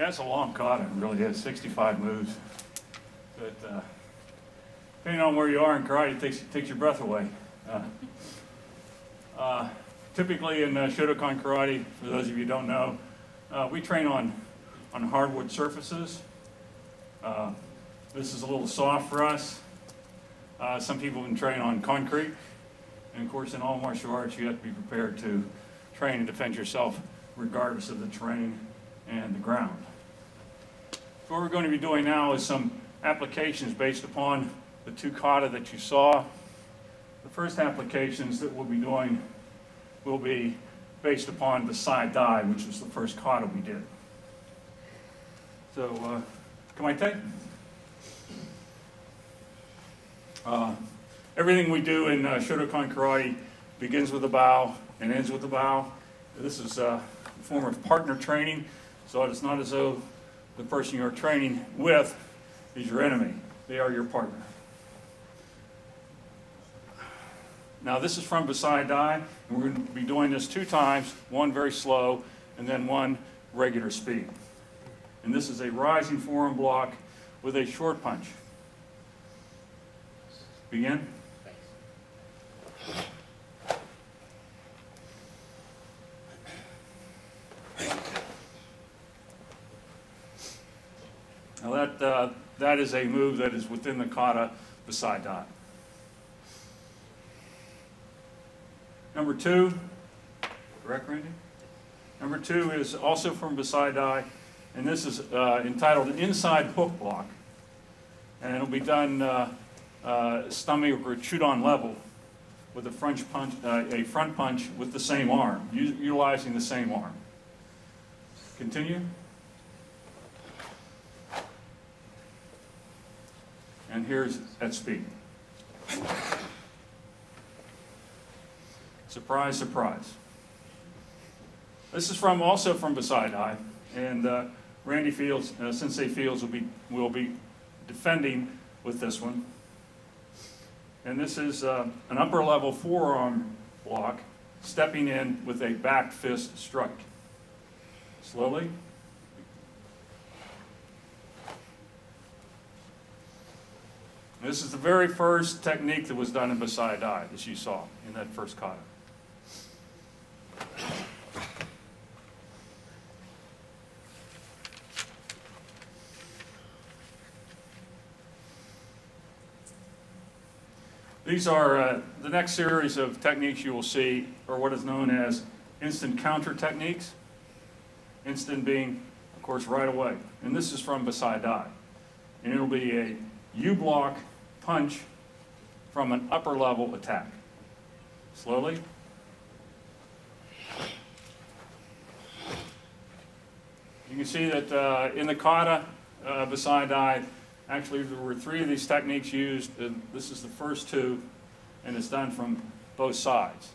That's a long kata, it really is, 65 moves. But uh, depending on where you are in karate, it takes, takes your breath away. Uh, uh, typically in uh, Shotokan karate, for those of you who don't know, uh, we train on, on hardwood surfaces. Uh, this is a little soft for us. Some people can train on concrete. And of course, in all martial arts, you have to be prepared to train and defend yourself regardless of the terrain and the ground. What we're going to be doing now is some applications based upon the two kata that you saw. The first applications that we'll be doing will be based upon the Bassai Dai, which was the first kata we did. So, uh, can I take? Uh, everything we do in uh, Shotokan Karate begins with a bow and ends with a bow. This is uh, a form of partner training, so it's not as though the person you're training with is your enemy. They are your partner. Now this is from Bassai Dai, and we're going to be doing this two times, one very slow, and then one regular speed. And this is a rising forearm block with a short punch. Begin. Now that, uh, that is a move that is within the kata Bassai Dai. Number two, correct, Randy? Number two is also from Bassai Dai, and this is uh, entitled Inside Hook Block. And it'll be done uh, uh, stomach or chudan level with a front punch, uh, a front punch with the same arm, utilizing the same arm. Continue. And here's at speed. Surprise, surprise. This is from also from Bassai Dai, and uh, Randy Fields, uh, Sensei Fields will be will be defending with this one. And this is uh, an upper level forearm block, stepping in with a back fist strike. Slowly. This is the very first technique that was done in Bassai Dai, as you saw in that first kata. These are uh, the next series of techniques you will see are what is known as instant counter techniques. Instant being, of course, right away. And this is from Bassai Dai. And it'll be a U-block punch from an upper level attack. Slowly. You can see that uh, in the kata, uh, Bassai Dai, Actually, there were three of these techniques used, this is the first two, and it's done from both sides.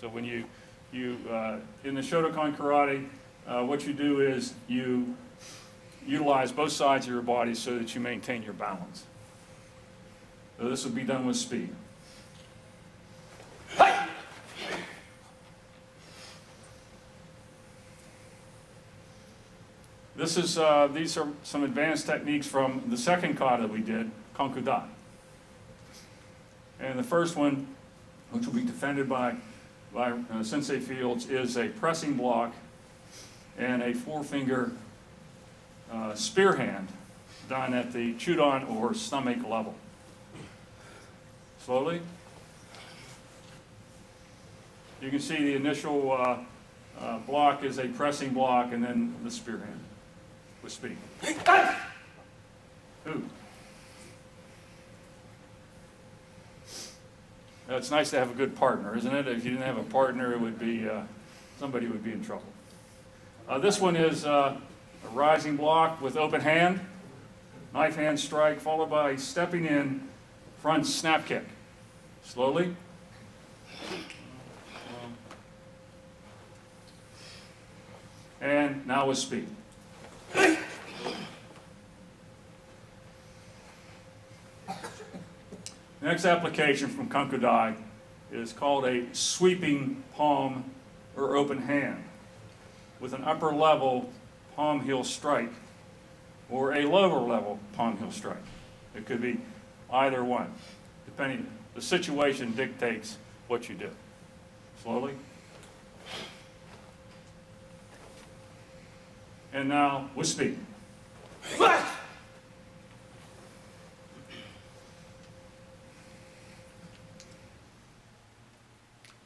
So when you, you uh, in the Shotokan Karate, uh, what you do is you utilize both sides of your body so that you maintain your balance. So this will be done with speed. This is, uh, these are some advanced techniques from the second kata that we did, Kanku Dai. And the first one, which will be defended by, by uh, Sensei Fields, is a pressing block and a four-finger uh, spear hand done at the chudan or stomach level. Slowly. You can see the initial uh, uh, block is a pressing block and then the spear hand with speed. Who? it's nice to have a good partner, isn't it? If you didn't have a partner, it would be uh, somebody would be in trouble. Uh, this one is uh, a rising block with open hand, knife hand strike, followed by stepping in front snap kick. Slowly. And now with speed. Next application from Kanku Dai is called a sweeping palm or open hand with an upper level palm heel strike or a lower level palm heel strike. It could be either one, depending, the situation dictates what you do. Slowly. And now with speed.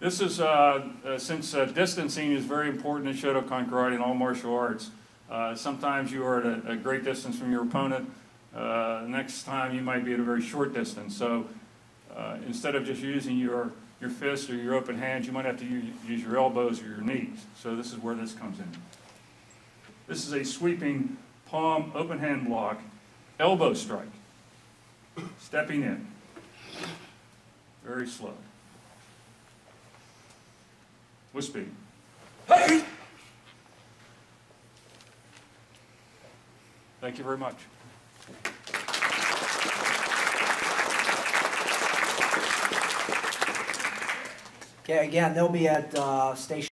This is, uh, uh, since uh, distancing is very important in Shotokan karate and all martial arts, uh, sometimes you are at a, a great distance from your opponent. Uh, next time you might be at a very short distance. So uh, instead of just using your, your fists or your open hands, you might have to use, use your elbows or your knees. So this is where this comes in. This is a sweeping palm open hand block, elbow strike. Stepping in. Very slow. With speed. Thank you very much. Okay, again, they'll be at uh, Station